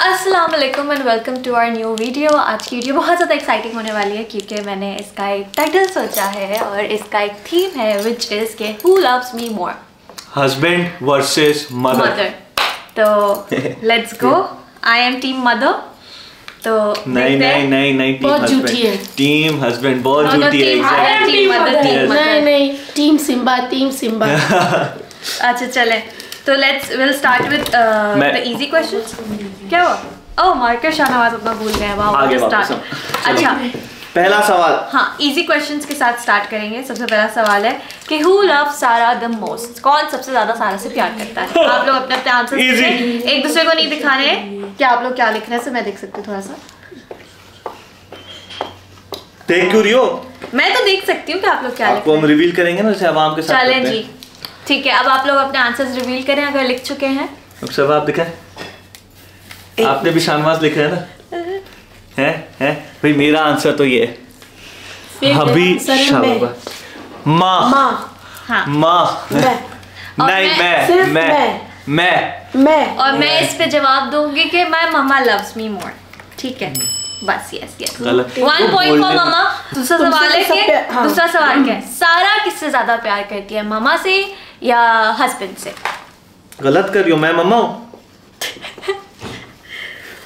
अस्सलाम वालेकुम and welcome to our new video आज की वीडियो बहुत ज़्यादा एक्साइटिंग होने वाली है क्योंकि मैंने इसका एक टाइटल सोचा है और इसका एक थीम है विच इज़ के who loves me more husband versus mother mother तो let's go I am team mother तो नहीं नहीं नहीं नहीं टीम झूठी है। हस्बैंड टीम हस्बैंड बहुत झूठी है team mother, team नहीं नहीं टीम सिम्बा टीम सिम्बा। अच्छा चले। तो let's will start with the easy questions क्या हुआ? ओह मार्कर शाहनवाज अपना भूल गए वाओ आगे स्टार्ट अच्छा। पहला सवाल। हाँ इजी क्वेश्चंस के साथ स्टार्ट करेंगे। सबसे पहला सवाल है कि who love Sara the most कौन सबसे ज़्यादा सारा से प्यार करता है? आप लोग अपने अपने आंसर Easy. एक दूसरे को नहीं दिखाने हैं। कि आप लोग क्या लिख रहे हैं? से मैं देख सकती हूँ थोड़ा सा। देख क्यों रही हो? मैं तो देख सकती हूँ कि आप लोग क्या लिख आपको हम रिवील करेंगे ना जैसे आवाम के साथ चलें जी हैं। ठीक है अब आप लोग अपने आंसर्स रिवील करें अगर लिख चुके हैं। सब आप दिखाएँ। आपने भी शानवाज लिखा है ना? है? है? भाई मेरा आंसर तो ये है। हबी शाहबाज माँ। माँ। हाँ। माँ। और नहीं मैं- मैं मैं मैं। और मैं इस पे जवाब दूँगी कि माय मम्मा लव्स मी मोर ठीक है? बस yes yes one point for मम्मा दूसरा सवाल है तो कि हाँ। दूसरा सवाल क्या है? सारा किससे ज़्यादा प्यार करती है? मामा से या हस्बैंड से। गलत कर रही हो मैं मम्मा। हूँ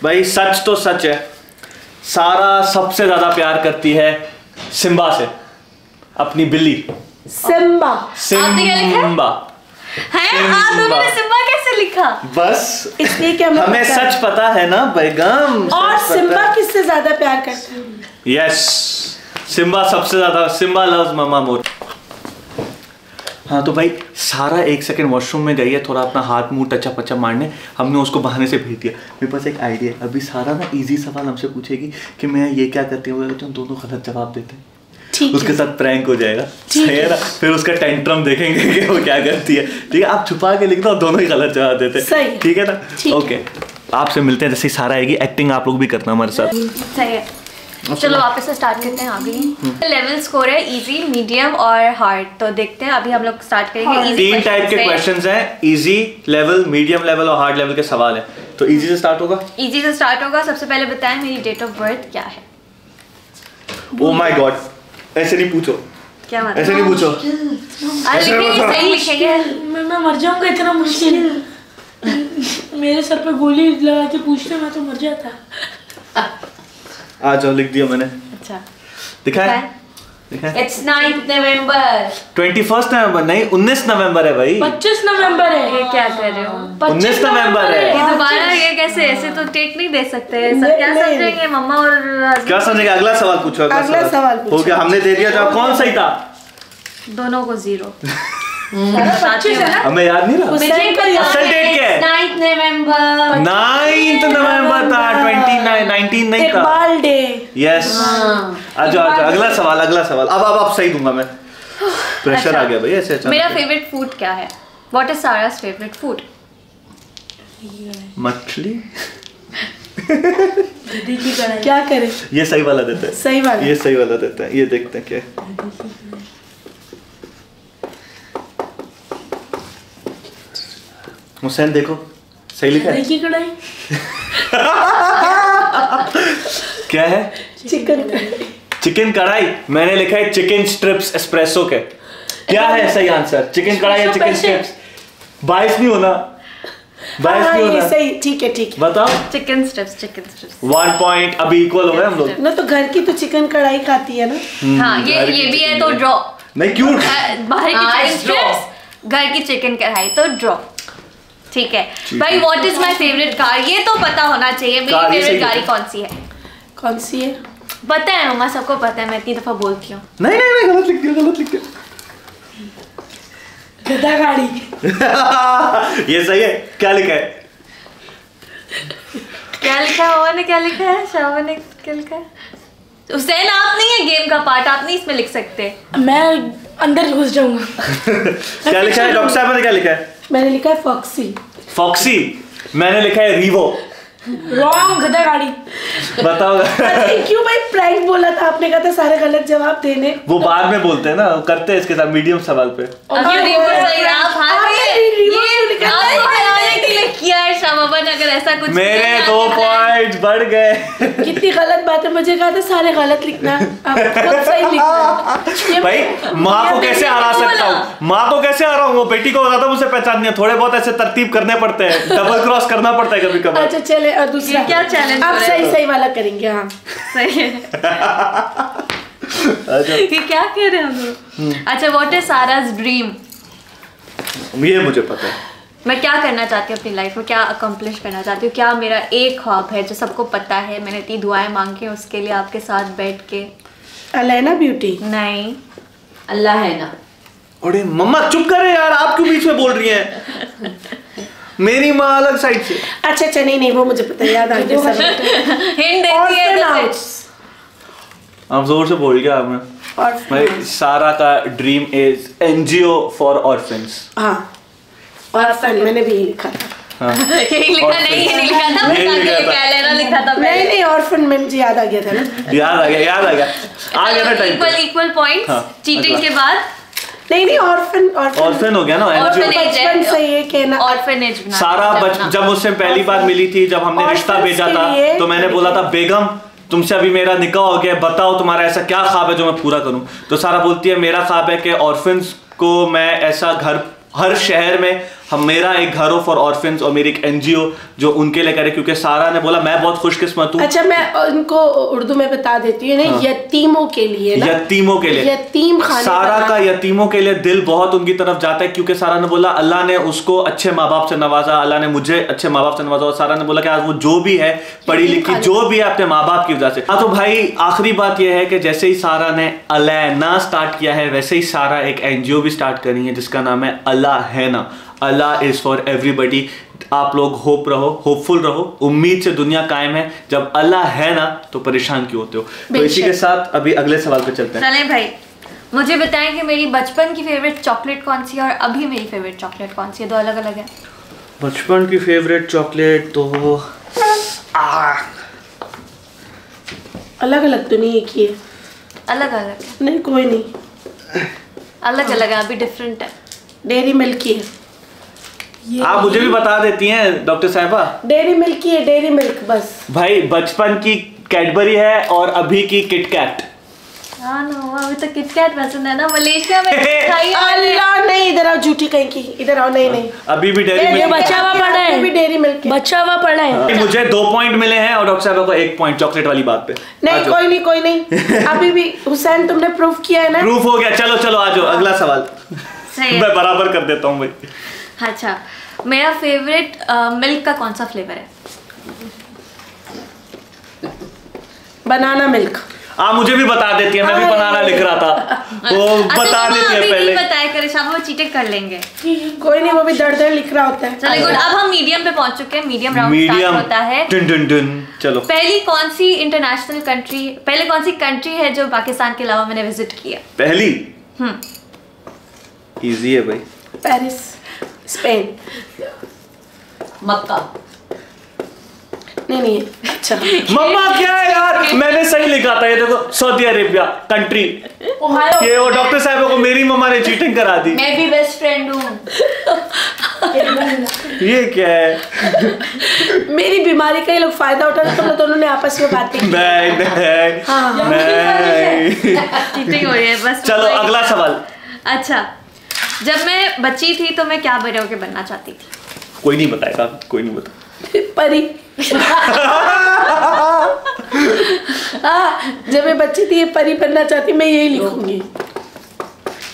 भाई सच तो सच है। सारा सबसे ज़्यादा प्यार करती है सिम्बा से अपनी बिल्ली। सिम्बा। आपने क्या लिखा है? सिम्बा। है आप दोनों ने सिम्बा कैसे लिखा? बस। इसलिए क्या हमें हमें सच पता है ना बैगम और सिम्बा किससे ज़्यादा प्यार करता है? यस सिम्बा सबसे ज़्यादा सिम्बा लव्स मम्मा मोर। हाँ तो भाई सारा एक सेकंड वॉशरूम में गई है थोड़ा अपना हाथ मुँह टचा पचा मारने हमने उसको बहाने से भेज दिया। मेरे पास एक आइडिया है। अभी सारा ना इजी सवाल हमसे पूछेगी कि मैं ये क्या करती हूँ? तो हम दोनों गलत जवाब देते हैं। उसके साथ प्रैंक हो जाएगा। सही है ना? फिर उसका टेंट्रम देखेंगे कि वो क्या करती है। ठीक है आप छुपा के लिख दो दोनों ही गलत जवाब देते हैं। ठीक है ना? ओके आपसे मिलते हैं जैसे सारा आएगी एक्टिंग आप लोग भी करना हमारे साथ। सही है। चलो वापस से स्टार्ट करते हैं आगे। लेवल स्कोर है इजी मीडियम और हार्ड तो देखते हैं अभी हम लोग स्टार्ट करेंगे तीन टाइप के क्वेश्चंस हैं इजी लेवल मीडियम लेवल और हार्ड लेवल के सवाल हैं। तो इजी से स्टार्ट होगा? इजी से स्टार्ट होगा। सबसे पहले बताएँ मेरी डेट ऑफ़ बर्थ क्या है? ओ माय गॉड ऐसे नहीं पूछो। क्या मतलब ऐसे नहीं पूछो। ऐसे लिखेंगे सही लिखेंगे। मैं मैं मर जाऊँगा इतना मुश्किल। मेरे सर पे गोली लगा के पूछते मैं तो मर जाता। आ जाओ लिख दिया मैंने। अच्छा। दिखाए दिखाए it's 9th November twenty first November नहीं उन्नीस नवंबर है भाई। पच्चीस नवंबर ये है क्या कर रहे हो? 19 नवंबर है। ये दोबारा ये कैसे? ऐसे तो टेक नहीं दे सकते। सब क्या। समझेंगे? मम्मा और क्या समझेगा? अगला सवाल पूछो अगला सवाल। पूछो। हो गया हमने दे दिया जवाब। कौन सही था? दोनों को ज़ीरो है हमें याद नहीं रहा। असल डेट क्या? है? 9th नवंबर नाइन्थ नवंबर था ट्वेंटी नाइनटीन नहीं था। इकबाल डे यस आ जाओ अगला सवाल अगला सवाल। अब अब अब सही दूँगा मैं। प्रेशर अच्छा। आ गया भाई ऐसे मेरा फेवरेट फ़ूड क्या है? व्हाट इज़ सारा's फेवरेट फ़ूड मछली। क्या करे? ये सही वाला देता है। सही वाला। ये सही वाला देता है। ये देखते हैं क्या हुसैन देखो सही लिखा है? देखी कढ़ाई। क्या है? चिकन चिकन कढ़ाई? मैंने लिखा है चिकन स्ट्रिप्स एस्प्रेसो के। क्या है सही आंसर चिकन कढ़ाई या चिकन स्ट्रिप्स बाईस नहीं होना। बाईस हाँ नहीं होना सही ठीक है ठीक है। बताओ। Chicken strips chicken strips one point अभी इक्वल हो गए हम लोग। ना तो घर की तो चिकन कढ़ाई खाती है ना? हाँ ये ये भी है तो ड्रॉ नहीं क्यों? बाहर की हाँ, चिकन स्ट्रिप्स घर की चिकन कढ़ाई तो ड्रॉ ठीक है। भाई। What is my favourite car ये तो पता होना चाहिए मेरी फेवरेट गाड़ी कौन सी है? कौन सी है? पता है मम्मा सबको पता है मैं इतनी दफ़ा बोलती हूँ। नहीं नहीं नहीं गलत लिख दिया गलत लिख दिया। गधा गाड़ी। ये सही है। क्या लिखा है? क्या लिखा है? ने क्या लिखा है? शाबा ने क्या लिखा है? हुसैन आप नहीं है गेम का पार्ट आप नहीं इसमें लिख सकते। मैं अंदर घुस जाऊँगा। क्या लिखा है? डॉक्टर साहब ने क्या लिखा है? मैंने लिखा है फॉक्सी फॉक्सी मैंने लिखा है रीवो रॉन्ग गधा गाड़ी। बताओ। क्यों भाई प्रैंक बोला था? आपने कहा था सारे गलत जवाब देने। वो बाद में बोलते हैं ना करते हैं इसके साथ मीडियम सवाल पे। है, हार है। है ममन अगर ऐसा कुछ मेरे दो पॉइंट्स बढ़ गए। कितनी गलत बात है मुझे कहा था सारे गलत लिखना सही लिखना भाई माँ को कैसे हरा सकता हूँ? माँ को कैसे हराऊं वो बेटी को ज़्यादा मुझसे पहचान नहीं है। थोड़े बहुत ऐसे तरतीब करने पड़ते हैं। डबल क्रॉस करना पड़ता है कभी कभार। अच्छा चले और दूसरा। क्या challenge आप हो रहा है? सही सही वाला करेंगे हाँ। सही। है ये क्या कह रहे हैं हम हम्म। लोग अच्छा व्हाट इज़ साराज ड्रीम ये मुझे पता है। मैं क्या करना चाहती हूँ अपनी लाइफ में? क्या अकम्प्लिश करना चाहती हूँ? क्या मेरा एक ख्वाब है जो सबको पता है? मैंने इतनी दुआएँ मांगी हैं उसके लिए आपके साथ बैठ के। अलैना ब्यूटी। नहीं। अल्लाह है ना। अरे मम्मा चुप करे यार आप क्यों बीच में बोल रही हैं? मेरी माँ अलग साइड से। अच्छा अच्छा नहीं नहीं वो मुझे पता याद आ गया सब है House। आप ज़ोर से बोल गया मैं Orphan भाई सारा का dream is NGO for orphans हाँ। ऑर्फन मैंने भी लिखा था। हाँ। यही लिखा नहीं ये लिखा था ये लिखा था। कहलेना लिखा था नहीं नहीं ऑर्फन में मुझे याद आ गया था ना। याद आ गया याद आ गया। आ गया ना टाइम इक्वल इक्वल पॉइंट्स हाँ, चीटिंग के बाद। नहीं नहीं ऑर्फन ऑर्फन हो गया ना बचपन से ये कहना। ऑर्फनेज सारा बच जब उससे पहली बार मिली थी जब हमने रिश्ता भेजा था तो मैंने बोला था बेगम तुमसे अभी मेरा निकाह हो गया बताओ तुम्हारा ऐसा क्या ख्वाब है जो मैं पूरा करूँ? तो सारा बोलती है मेरा ख्वाब है कि ऑर्फिन्स को मैं ऐसा घर हर शहर में हम मेरा एक घर हो फॉर ऑर्फिन्स और मेरी एक एनजीओ जो उनके लिए करे क्योंकि सारा ने बोला मैं बहुत खुशकिस्मत हूँ। अच्छा मैं उनको उर्दू में बता देती हूँ हाँ। यतीमों के लिए ना? यतीमों के लिए। यतीम सारा का यतीमों के लिए दिल बहुत उनकी तरफ़ जाता है क्योंकि सारा ने बोला अल्लाह ने उसको अच्छे माँ बाप से नवाजा अल्लाह ने मुझे अच्छे माँ बाप से नवाजा। और सारा ने बोला कि आज वो जो भी है पढ़ी लिखी जो भी है अपने माँ बाप की वजह से। हाँ तो भाई आखिरी बात यह है कि जैसे ही सारा ने अलाना स्टार्ट किया है वैसे ही सारा एक एनजीओ भी स्टार्ट करी है जिसका नाम है अल्लाह है ना। अल्लाह इज़ फॉर एवरीबडी। आप लोग होप रहो होपफुल रहो। उम्मीद से दुनिया कायम है। जब अल्लाह है ना तो परेशान क्यों होते हो? तो इसी के साथ अभी अगले सवाल पे चलते हैं। चले भाई मुझे बताएँ कि मेरी बचपन की फेवरेट चॉकलेट कौन सी है और अभी मेरी फेवरेट चॉकलेट कौन सी है? दो अलग अलग है। बचपन की फेवरेट चॉकलेट तो आ, अलग अलग तो नहीं एक ही है। अलग अलग नहीं कोई नहीं। अलग अलग है अभी डिफरेंट है। डेयरी मिल्क की है। आप मुझे भी बता देती हैं डॉक्टर साहिबा? डेयरी मिल्क की है डेयरी मिल्क बस। भाई बचपन की कैडबरी है और अभी की किटकैट। हाँ अभी तो किटकैट पसंद है ना मलेशिया में खाई अल्लाह नहीं इधर आओ झूठी कहीं की इधर आओ नहीं नहीं। अभी भी डेयरी मिल्क बच्चा हुआ पड़ा है। भी डेयरी मिल्क है। बच्चा हुआ पड़ा है। मुझे दो पॉइंट मिले हैं और डॉक्टर साहब को एक पॉइंट चॉकलेट वाली बात पे। नहीं कोई नहीं कोई नहीं। अभी भी हुसैन तुमने प्रूफ किया है ना? प्रूफ हो गया। चलो चलो आ जाओ। अगला सवाल। मैं बराबर कर देता हूँ भाई। अच्छा मेरा फेवरेट मिल्क का कौन सा फ्लेवर है? बनाना मिल्क आप मुझे भी बता देती है मैं भी बनाना लिख रहा था। वो अच्छा, बता देती है पहले नहीं बताया करे शाम वो चीटिंग कर लेंगे। कोई नहीं वो भी दर दर लिख रहा होता है। चलो गुड अब हम मीडियम पे पहुँच चुके हैं मीडियम राउंड स्टार्ट मीडियम होता है। टन टन टन चलो। पहली कौन सी इंटरनेशनल कंट्री पहले कौन सी कंट्री है जो पाकिस्तान के अलावा मैंने विज़िट किया पहली? हम्म। इजी है भाई। पेरिस स्पेन मक्का। नहीं नहीं अच्छा मम्मा क्या है यार? मैंने सही लिखा था ये देखो सऊदी अरेबिया कंट्री ये वो डॉक्टर साहब को मेरी मम्मा ने चीटिंग करा दी। मैं भी बेस्ट फ्रेंड हूँ। ये क्या है? मेरी बीमारी का ये लोग फ़ायदा उठा रहे लोग दोनों ने आपस में बातें की। नहीं नहीं हाँ। नहीं चीटिंग हो। रही है बस चलो अगला सवाल। अच्छा जब मैं बच्ची थी तो मैं क्या बड़े होके बनना चाहती थी? कोई नहीं बताएगा कोई नहीं बता परी। हाँ जब मैं बच्ची थी ये परी बनना चाहती मैं यही लिखूँगी।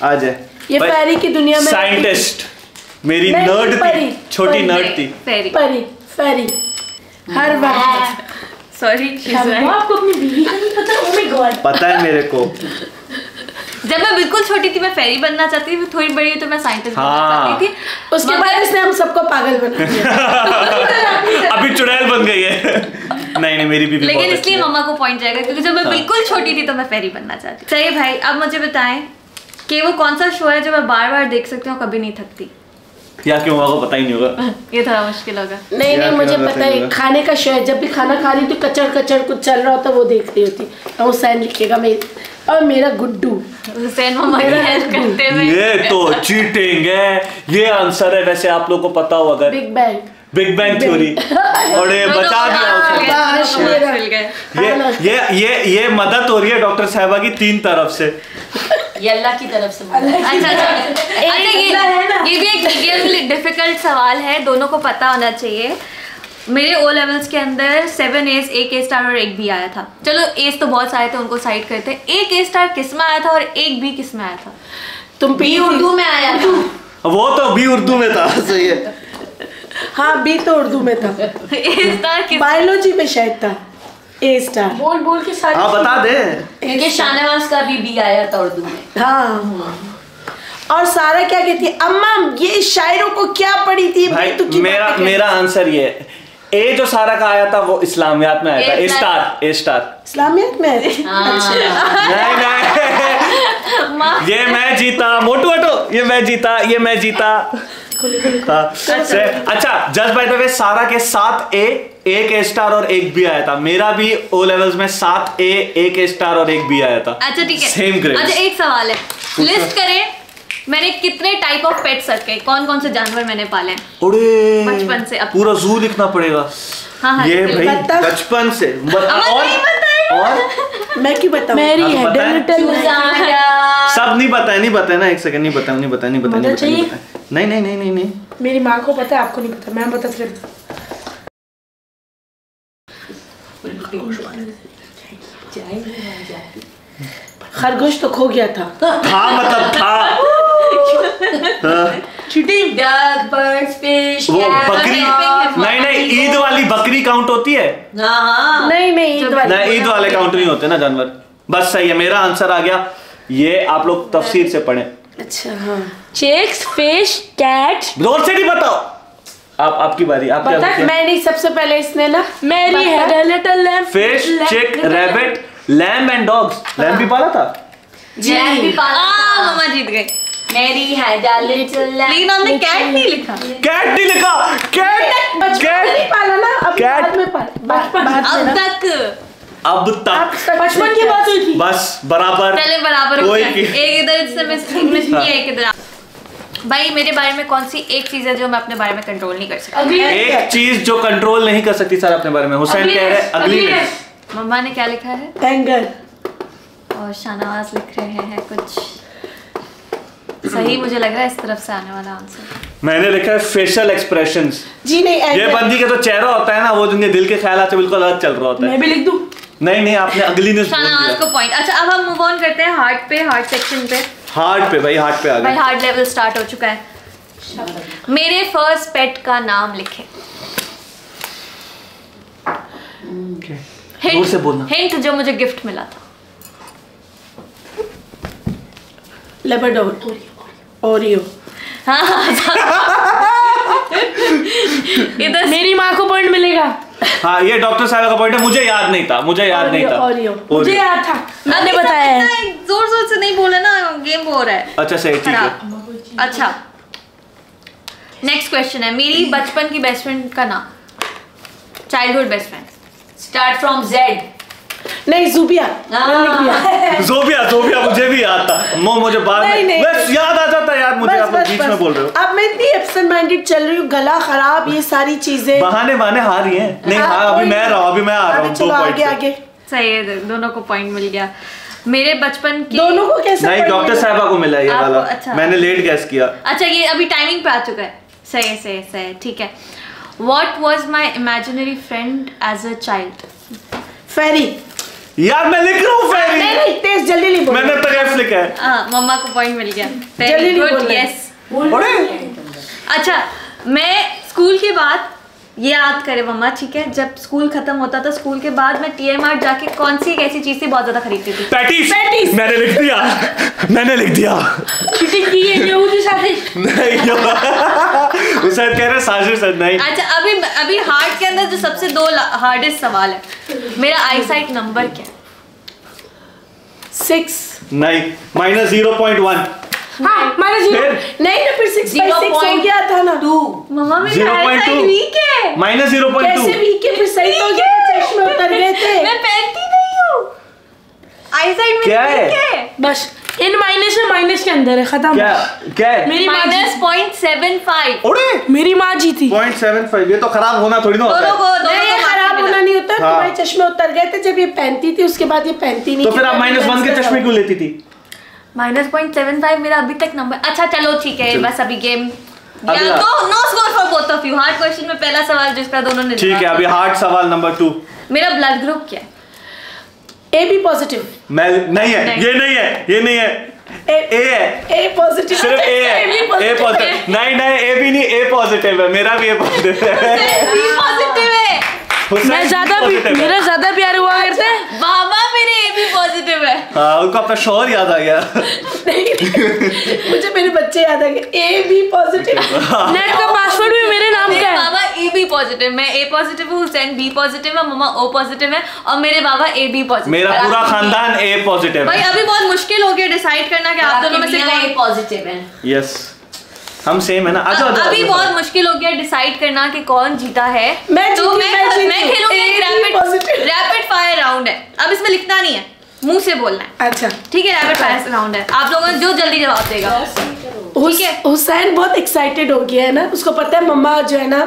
आ जाए। ये पैरी की दुनिया में साइंटिस्ट मेरी नर्ड थी छोटी परी। नर्ड थी। फेरी परी फेरी हर वक्त। सॉरी आपको अपनी बीवी का नहीं पता? ओ माय गॉड पता है मेरे को जब मैं बिल्कुल छोटी थी मैं फेरी बनना चाहती थी थोड़ी बड़ी तो मैं साइंटिस्ट बनना हाँ। चाहती थी। उसके बाद इसने हम सबको पागल बना दिया। अभी चुड़ैल बन गई है। नहीं नहीं मेरी बीवी लेकिन इसलिए मम्मा को पॉइंट जाएगा क्योंकि जब मैं हाँ। बिल्कुल छोटी थी तो मैं फेरी बनना चाहती चलिए भाई अब मुझे बताएँ कि वो कौन सा शो है जो मैं बार बार देख सकती हूँ कभी नहीं थकती? या क्यों मम्मा को पता ही नहीं होगा। ये थोड़ा मुश्किल होगा। नहीं नहीं मुझे पता है खाने का शो है। जब भी खाना खा रही थी कचड़ कचड़ कुछ चल रहा होता वो देख रही होती और हुसैन लिखेगा मेरी और मेरा गुड्डू। हुसैन मम्मा की हेल्प करते हुए। ये तो चीटिंग है। ये आंसर है वैसे आप लोग को पता हो अगर। Big bang big bang theory और ये बचा दिया ये ये ये ये मदद हो रही है डॉक्टर साहबा की तीन तरफ़ से। ये अल्लाह की तरफ़ से अच्छा अच्छा। अच्छा ये ये भी एक डिफ़िकल्ट सवाल है दोनों को पता होना चाहिए। मेरे ओ लेवल्स के अंदर सेवन एज एक ए स्टार और एक बी आया था। चलो एज तो बहुत सारे थे उनको साइड करते एक ए स्टार किसमें आया था और एक बी किसमें आया था? तुम बी उर्दू में आया था। वो तो भी उर्दू में था सही है। हाँ बी तो उर्दू में था। ए स्टार बायोलॉजी में शायद था। ए स्टार बोल बोल के सारी हाँ बता दे। क्योंकि शाहनवाज का भी बी आया था उर्दू में। हाँ। और सारा क्या कहती है अम्मा ये शायरों को क्या पढ़ी थी? भाई बेतुकी बातें मेरा मेरा आंसर ये है। ए जो सारा का आया था वो इस्लामियात में आया था। A star A star. इस्लामियत में हाँ। नहीं नहीं। ये मैं जीता। मोटू मोटू ये मैं जीता ये मैं जीता। हाँ, अच्छा जज बाय द वे सारा के साथ ए एक ए स्टार और एक बी आया था। मेरा भी ओ लेवल्स में सात ए एक ए स्टार और एक बी आया था। अच्छा ठीक है। सेम ग्रेड अच्छा एक सवाल है। लिस्ट करें मैंने कितने टाइप ऑफ़ पेट्स रखे कौन कौन से जानवर मैंने पाले हैं? बचपन से अब पूरा जू लिखना पड़ेगा। हाँ हाँ। ये भाई बचपन से। और और? मैं क्यों बताऊँ? मेरी है पता है? सब नहीं बताया नहीं बताया ना एक सेकंड नहीं बताया नहीं बताया नहीं बताया नहीं बताया नहीं नहीं नहीं नहीं नहीं मेरी माँ को पता है आपको नहीं पता। मैं बता सकती हूँ खरगोश तो खो गया था। था मतलब था। हाँ, चीटिंग Duck, birds, fish, वो बकरी नहीं नहीं ईद वाली बकरी काउंट होती है। हाँ नहीं नहीं ईद वाली नहीं ईद वाले काउंट नहीं होते ना जानवर। बस सही है मेरा आंसर आ गया। ये आप लोग तफसीर से पढ़ें। अच्छा हाँ। चिक्स फ़िश कैट ज़ोर से नहीं बताओ। आप आपकी बारी आप क्या पता? मैं नहीं सबसे पहले इसने ना मेरी है डेलिटल lamb fish chick rabbit lamb and dogs lamb भी पाला था? Lamb भी पाला आ, था। मम्मा जीत गए मेरी है द लिटिल लेकिन हमने कैट नहीं लिखा। कैट नहीं लिखा। कैट बचपन में नहीं पाला ना अब बाद में में अब तक। अब तक। बचपन की बात हुई थी। बस बराबर। पहले बराबर हो कोई गया। एक इधर से मिस मिस किया एक इधर भाई मेरे बारे में कौन सी एक चीज़ है जो मैं अपने बारे में कंट्रोल नहीं कर सकती? एक चीज़ जो कंट्रोल नहीं कर सकती सर अपने बारे में। हुसैन कह रहे हैं अगली में मम्मा ने क्या लिखा है? एंगर और शाहनवाज लिख रहे हैं कुछ। सही मुझे लग रहा है इस तरफ़ से आने वाला आंसर मैंने लिखा है फेशियल एक्सप्रेशंस जी नहीं ये बंदी का तो चेहरा होता है ना वो जिनके दिल के ख्याल से बिल्कुल अलग चल रहा होता है। मैं भी लिख दूँ? नहीं नहीं आपने अगली ने बोल शाहनवाज दिया। को पॉइंट अच्छा अब हम मूव ऑन करते हैं हार्ट पे हार्ट सेक्शन पे। हार्ट पे भाई हार्ट पे आ गए। भाई हार्ट लेवल स्टार्ट हो चुका है। मेरे फ़र्स्ट पेट का नाम लिखे। ज़ोर से बोलना। हिंट जो मुझे गिफ्ट मिला था। लेबरडोर ओरियो हाँ इधर मेरी माँ को पॉइंट मिलेगा। हाँ ये डॉक्टर साहब का पॉइंट है मुझे याद नहीं था मुझे याद नहीं था। ओरियो, मुझे याद था मैंने बताया है। ज़ोर ज़ोर से नहीं बोला ना गेम हो रहा है। अच्छा सही ठीक है। अच्छा। नेक्स्ट क्वेश्चन है मेरी बचपन की बेस्ट फ्रेंड का नाम। Childhood best friend start from Z नहीं जुबिया जोबिया जोबिया मुझे भी याद था। मो मुझे बाद में बस याद आ जाता यार मुझे बस आप बस बीच बस, में बोल रहे हो। अब मैं इतनी एब्सेंट माइंडेड चल रही हूँ गला खराब ये सारी चीज़ें। बहाने बहाने हार रही हैं। नहीं हाँ, हाँ अभी मैं रहा अभी मैं आ रहा हूँ चलो आगे आगे। सही है दोनों को पॉइंट मिल गया। मेरे बचपन की दोनों को कैसे नहीं डॉक्टर? साहबा को मिला ये वाला। अच्छा। मैंने लेट गैस किया। अच्छा ये अभी टाइमिंग पे आ चुका है। सही है सही है सही है ठीक है। What was my imaginary friend as a child fairy यार मैं लिख रहा हूँ नहीं नहीं तेज जल्दी नहीं बोल मैंने तो एफ़ है हाँ मम्मा को पॉइंट मिल गया जल्दी वेरी गुड यस अच्छा मैं स्कूल के बाद ये याद करे मम्मा ठीक है जब स्कूल खत्म होता था स्कूल के बाद मैं टीएमआर जाके कौन सी एक ऐसी चीज़ थी बहुत ज़्यादा खरीदती थी पैटीज Patties। मैंने लिख दिया। मैंने लिख दिया। चीटिंग की है गेहूँ की साजिश नहीं उसे कह रहे साजिश नहीं। अच्छा अभी अभी हार्ट के अंदर जो सबसे दो हार्डेस्ट सवाल है मेरा आईसाइट नंबर क्या है? सिक्स नहीं माइनस ज़ीरो पॉइंट वन हाँ ज़ीरो नहीं तो फिर सिक्स बाई सिक्स हो गया था ना। टू मम्मा मेरी 0.2 आईसाइट वीक है। माइनस ज़ीरो पॉइंट कैसे वीक है? फिर सही तो गया चश्मे उतर गए थे। मैं पहनती नहीं हूँ। आईसाइट मेरी क्या है? है। बस इन माइनस में माइनस के अंदर है खत्म। क्या क्या है? मेरी माइनस पॉइंट सेवन फाइव ओरे! मेरी माँ जीती पॉइंट सेवन फाइव ये तो खराब होना थोड़ी ना होता दोनों है। को दोनों ये को खराब होना नहीं होता हाँ। तुम्हारे चश्मे उतर गए थे जब ये पहनती थी उसके बाद ये पहनती नहीं तो फिर आप माइनस वन के चश्मे। क्यों लेती थी? माइनस पॉइंट सेवन फाइव मेरा अभी तक नंबर अच्छा चलो ठीक है बस अभी गेम अगला। तो no score for both of you hard question में पहला सवाल जिसका दोनों ने ठीक है अभी हार्ड सवाल नंबर टू मेरा ब्लड ग्रुप क्या है? ए बी पॉजिटिव मैं नहीं है नहीं। ये नहीं है ये नहीं है. ए ए है. ए पॉजिटिव सिर्फ़ ए है. ए पॉजिटिव नहीं नहीं ए भी नहीं ए पॉजिटिव है. मेरा भी ए पॉजिटिव है. बी पॉजिटिव है. मैं ज़्यादा मेरा ज़्यादा प्यार हुआ करता है। बाबा मेरे ए है। हाँ उनको अपना शोर याद आ गया। मुझे मेरे बच्चे याद आ गए। ए बी पॉजिटिव नेट का पासवर्ड भी मेरे नाम का है। बाबा ए बी पॉजिटिव मैं ए पॉजिटिव हूँ हुसैन बी पॉजिटिव है मम्मा ओ पॉजिटिव है और मेरे बाबा ए बी पॉजिटिव मेरा पूरा खानदान ए पॉजिटिव भाई अभी बहुत मुश्किल हो गया डिसाइड करना कि आप दोनों में से कौन पॉजिटिव है। यस हम सेम है ना? अच्छा अच्छा अभी बहुत मुश्किल हो गया डिसाइड करना कि कौन जीता है। मैं तो मैं मैं मैं खेलूँगी एक रैपिड रैपिड फायर राउंड है। अब इसमें लिखना नहीं है। मुँह से बोलना है। अच्छा। ठीक है रैपिड फायर राउंड है। आप लोगों ने जो जल्दी जवाब देगा। हुस- है। हुसैन बहुत एक्साइटेड हो गया है ना? उसको पता है मम्मा जो है ना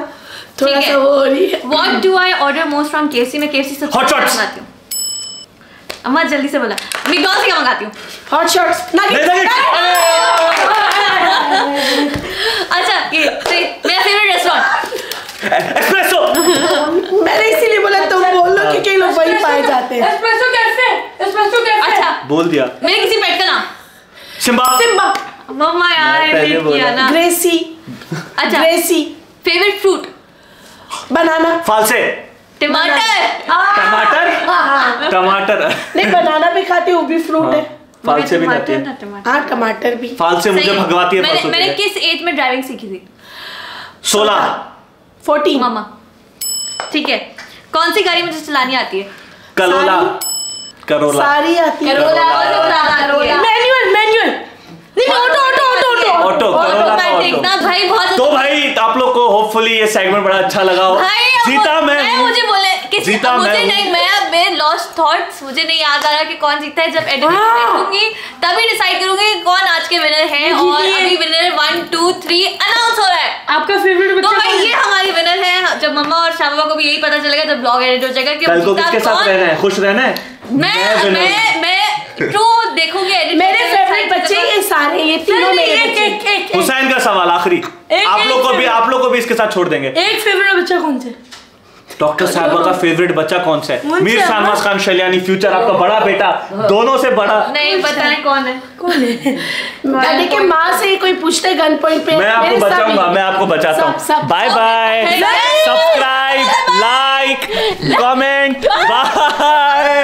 थोड़ा सा वो हो रही है। What do I order most from KFC मैं केएफसी से Hot shots। मंगाती हूँ। अम्मा जल्दी से बोला। से क्या मंगाती हूँ? हॉट शॉट्स अच्छा ये तो मेरा फेवरेट रेस्टोरेंट एस्प्रेसो मैंने इसीलिए बोला तुम बोलो कि कई लोग वही पाए जाते हैं। कैफ़े अच्छा। बोल दिया। मेरे किसी पेट का नाम? सिम्बा। सिम्बा। मम्मा यार पहले बोला। ना। ग्रेसी। अच्छा। ग्रेसी। फेवरेट फ्रूट बनाना फालसे। टमाटर? टमाटर टमाटर। नहीं बनाना भी खाती हूँ भी फ्रूट है फालसे भी खाती है। हाँ टमाटर भी। फालसे मुझे भगवाती है मैंने मैंने किस एज में ड्राइविंग सीखी थी? सोलह। फोर्टीन मामा ठीक है। कौन सी गाड़ी मुझे चलानी आती है? कलोला। करोला सारी आती है। करोला करोला मैनुअल मैनुअल नहीं auto auto auto auto auto Corolla का ऑटो ना भाई बहुत तो भाई आप लोग को होपफुली ये सेगमेंट बड़ा अच्छा लगा हो। जीता मैं मैं मुझे बोले किसी जीता मुझे मैं नहीं मैं अब मेरे लॉस्ट थॉट्स मुझे नहीं याद आ रहा कि कौन जीता है। जब एडिटिंग हाँ। देखूँगी तभी डिसाइड करूँगी कौन आज के विनर है और अभी winner one two three announce हो रहा है। आपका फेवरेट तो भाई ये हमारी विनर है। जब मम्मा और शाबा को भी यही पता चलेगा जब ब्लॉग एडिट हो जाएगा कि कल को किसके साथ रहना है? खुश रहना है? मैं मैं मैं ट्रू देखूँगी एडिट मेरे फेवरेट बच्चे ये सारे ये तीनों मेरे बच्चे। हुसैन का सवाल आखिरी। आप लोग को भी आप लोग को भी इसके साथ छोड़ देंगे। एक फेवरेट बच्चा कौन सा? डॉक्टर साहबा का फेवरेट बच्चा कौन सा? है मीर शाहनवाज खान शैलियानी फ्यूचर आपका बड़ा बेटा दोनों से बड़ा। नहीं पता नहीं कौन है। कौन है? के माँ से कोई पूछते गन पॉइंट पे। मैं आपको बचाऊँगा मैं आपको बचाता हूँ। Bye bye subscribe like comment bye